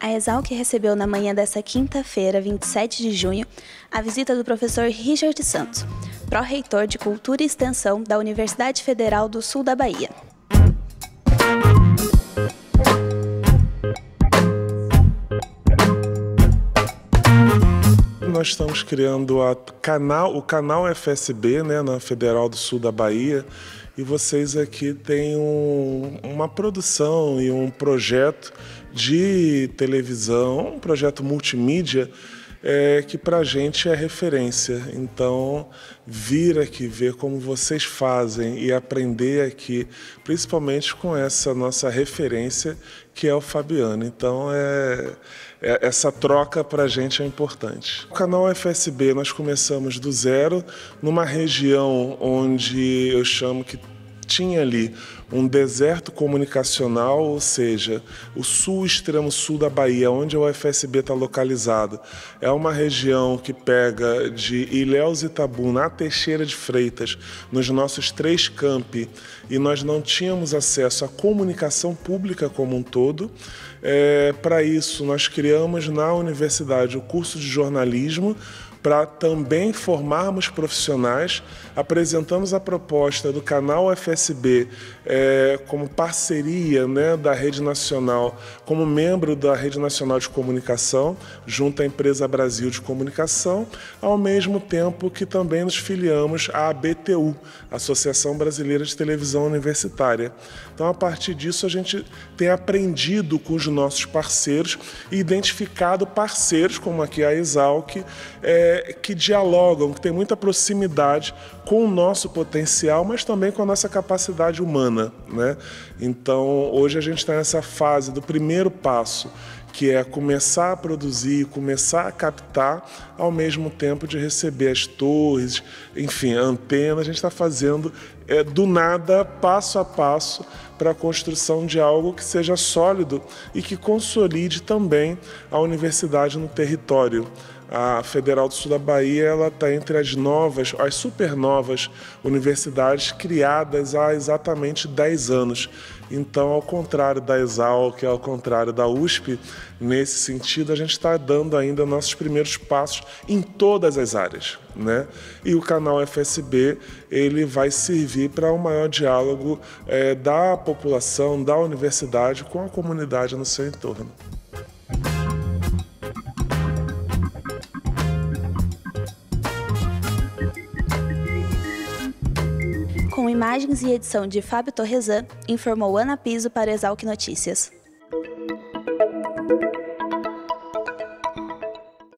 A Exalc recebeu na manhã desta quinta-feira, 27 de junho, a visita do professor Richard Santos, pró-reitor de Cultura e Extensão da Universidade Federal do Sul da Bahia. Nós estamos criando a canal, o canal FSB né, na Federal do Sul da Bahia e vocês aqui têm um, uma produção e um projeto de televisão, um projeto multimídia é, que para a gente é referência. Então, vir aqui, ver como vocês fazem e aprender aqui, principalmente com essa nossa referência, que é o Fabiano. Então, é, é essa troca para a gente é importante. O canal FSB nós começamos do zero, numa região onde eu chamo que tinha ali um deserto comunicacional, ou seja, o sul, extremo sul da Bahia, onde a UFSB está localizado, é uma região que pega de Ilhéus e Itabuna a Teixeira de Freitas, nos nossos três campi, e nós não tínhamos acesso à comunicação pública como um todo. É, Para isso, nós criamos na universidade o curso de jornalismo, para também formarmos profissionais. Apresentamos a proposta do canal FSB é, como parceria né, da Rede Nacional, como membro da Rede Nacional de Comunicação, junto à Empresa Brasil de Comunicação, ao mesmo tempo que também nos filiamos à ABTU, Associação Brasileira de Televisão Universitária. Então, a partir disso, a gente tem aprendido com os nossos parceiros e identificado parceiros, como aqui a Exalc, é, que dialogam, que têm muita proximidade com o nosso potencial, mas também com a nossa capacidade humana. Né? Então, hoje a gente está nessa fase do primeiro passo, que é começar a produzir, começar a captar, ao mesmo tempo de receber as torres, enfim, a antena. A gente está fazendo é, do nada, passo a passo, para a construção de algo que seja sólido e que consolide também a universidade no território. A Federal do Sul da Bahia ela está entre as novas, as supernovas universidades criadas há exatamente 10 anos. Então, ao contrário da Exalc, ao contrário da USP, nesse sentido, a gente está dando ainda nossos primeiros passos em todas as áreas. Né? E o canal FSB ele vai servir para um maior diálogo é, da população, da universidade com a comunidade no seu entorno. Com imagens e edição de Fábio Torresan, informou Ana Piso para Exalc Notícias. Thank you.